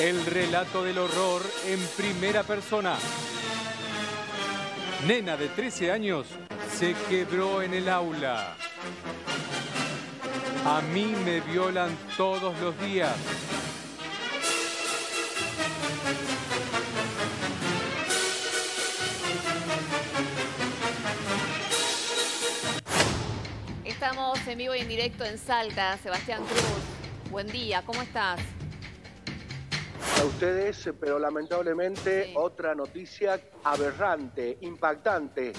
El relato del horror en primera persona. Nena de 13 años se quebró en el aula. A mí me violan todos los días. Estamos en vivo y en directo en Salta. Sebastián Cruz, buen día, ¿cómo estás? A ustedes, pero lamentablemente otra noticia aberrante, impactante.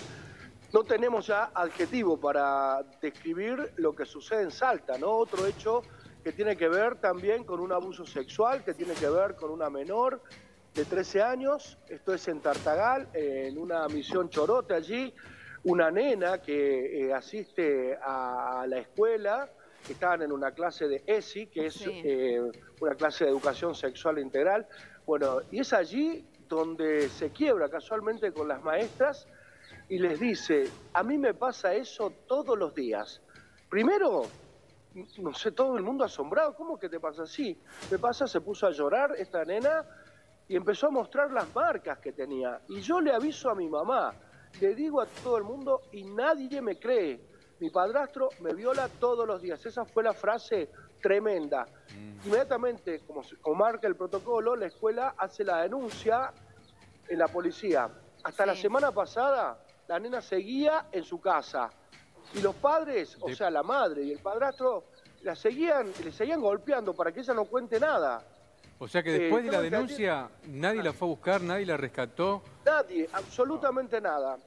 No tenemos ya adjetivo para describir lo que sucede en Salta, ¿no? Otro hecho que tiene que ver también con un abuso sexual, que tiene que ver con una menor de 13 años. Esto es en Tartagal, en una misión chorote allí. Una nena que eh, asiste a la escuela, que estaban en una clase de ESI, que es Sí. eh, una clase de educación sexual integral. Bueno, y es allí donde se quiebra casualmente con las maestras y les dice, a mí me pasa eso todos los días. Primero, no sé, todo el mundo asombrado, ¿cómo que te pasa así? Me pasa, se puso a llorar esta nena y empezó a mostrar las marcas que tenía. Y yo le aviso a mi mamá, le digo a todo el mundo y nadie me cree. Mi padrastro me viola todos los días. Esa fue la frase tremenda. Inmediatamente, como, se- como marca el protocolo, la escuela hace la denuncia en la policía. Hasta la semana pasada, la nena seguía en su casa. Y los padres, o De- sea, la madre y el padrastro, la seguían, le seguían golpeando para que ella no cuente nada. O sea que Eh, después de la que denuncia, nadie la fue a buscar, nadie la rescató. Nadie, absolutamente nada.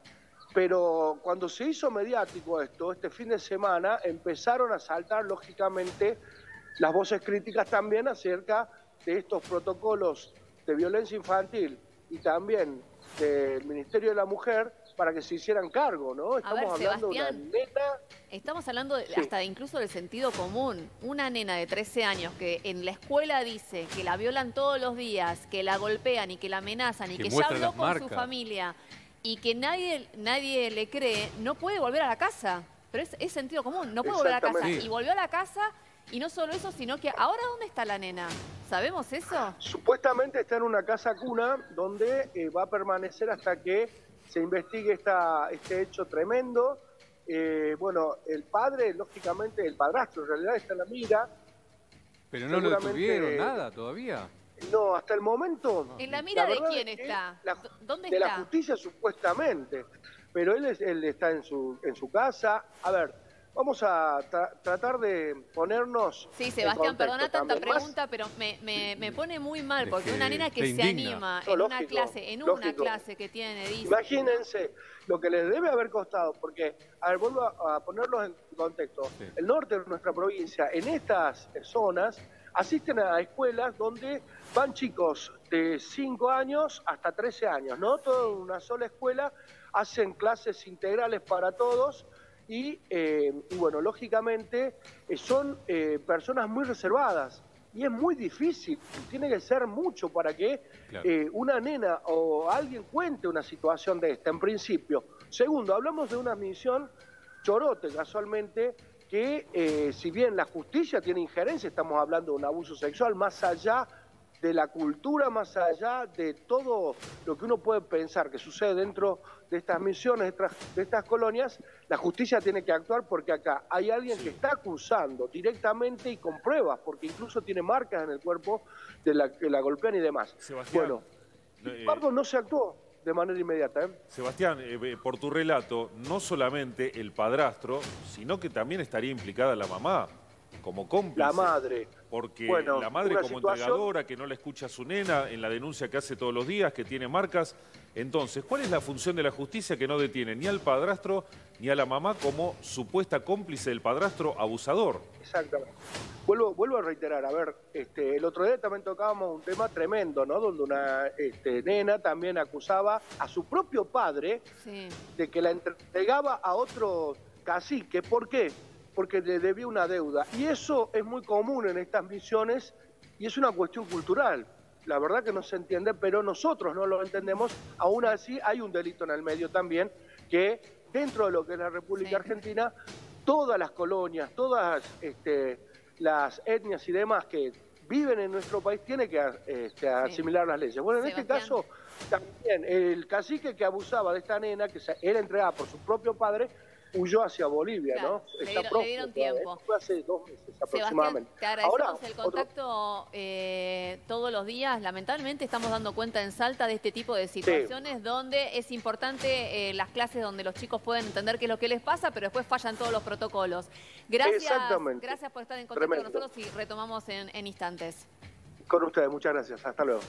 Pero cuando se hizo mediático esto, este fin de semana, empezaron a saltar, lógicamente, las voces críticas también acerca de estos protocolos de violencia infantil y también del Ministerio de la Mujer para que se hicieran cargo, ¿no? Estamos ver, hablando de Sebastián. una nena Estamos hablando de- Sí. hasta incluso del sentido común. Una nena de 13 años que en la escuela dice que la violan todos los días, que la golpean y que la amenazan y Que que, ya habló con su familia y que nadie, nadie le cree, no puede volver a la casa. Pero es, es sentido común, no puede volver a la casa. Y volvió a la casa y no solo eso, sino que ahora ¿dónde está la nena? ¿Sabemos eso? Supuestamente está en una casa cuna donde eh, va a permanecer hasta que se investigue esta, este hecho tremendo. Eh, bueno, el padre, lógicamente, el padrastro en realidad está en la mira. Pero no lo detuvieron, nada todavía. No, hasta el momento. ¿En la mira de quién es está? la- ¿Dónde de la está? justicia, supuestamente. Pero él, es- él está en su, en su casa. A ver, vamos a tra- tratar de ponernos. Sí, Sebastián, contexto perdona tanta también. Más- pregunta, pero me, me- me pone muy mal Es porque que una nena que se indigna. anima No, en una clase, en una lógico. clase que tiene, dice. Imagínense lo que les debe haber costado, porque, a ver, vuelvo a, a ponerlos en contexto. Sí. El norte de nuestra provincia, en estas zonas, asisten a escuelas donde van chicos de 5 años hasta 13 años, ¿no? Todo en una sola escuela, hacen clases integrales para todos y, eh, y bueno, lógicamente eh, son eh, personas muy reservadas. Y es muy difícil, tiene que ser mucho para que Claro. eh, una nena o alguien cuente una situación de esta, en principio. Segundo, hablamos de una misión chorote, casualmente, que eh, si bien la justicia tiene injerencia, estamos hablando de un abuso sexual, más allá de la cultura, más allá de todo lo que uno puede pensar que sucede dentro de estas misiones, de estas, colonias, la justicia tiene que actuar porque acá hay alguien que está acusando directamente y con pruebas, porque incluso tiene marcas en el cuerpo de la que la golpean y demás. Sebastián, bueno, no, sin eh, embargo, no se actuó de manera inmediata. ¿eh? Sebastián, eh, eh, por tu relato, no solamente el padrastro, sino que también estaría implicada la mamá como cómplice. La madre. Porque Bueno, la madre como situación- entregadora, que no la escucha a su nena en la denuncia que hace todos los días, que tiene marcas. Entonces, ¿cuál es la función de la justicia que no detiene ni al padrastro ni a la mamá como supuesta cómplice del padrastro abusador? Exactamente. Vuelvo, vuelvo a reiterar, a ver, este, el otro día también tocábamos un tema tremendo, ¿no? Donde una este, nena también acusaba a su propio padre Sí. de que la entregaba a otro cacique. ¿Por qué? Porque le debía una deuda. Y eso es muy común en estas misiones y es una cuestión cultural. La verdad que no se entiende, pero nosotros no lo entendemos. Aún así hay un delito en el medio también que dentro de lo que es la República Sí. Argentina, todas las colonias, todas este, las etnias y demás que viven en nuestro país tiene que este, asimilar las leyes. Bueno, en este caso, también el cacique que abusaba de esta nena, que era entregada por su propio padre, huyó hacia Bolivia, ¿no? Le dieron, tiempo. fue hace dos meses aproximadamente. te agradecemos el contacto eh, todos los días. Lamentablemente estamos dando cuenta en Salta de este tipo de situaciones donde es importante eh, las clases donde los chicos pueden entender qué es lo que les pasa, pero después fallan todos los protocolos. Gracias, gracias por estar en contacto con nosotros y retomamos en, en instantes. Con ustedes, muchas gracias. Hasta luego.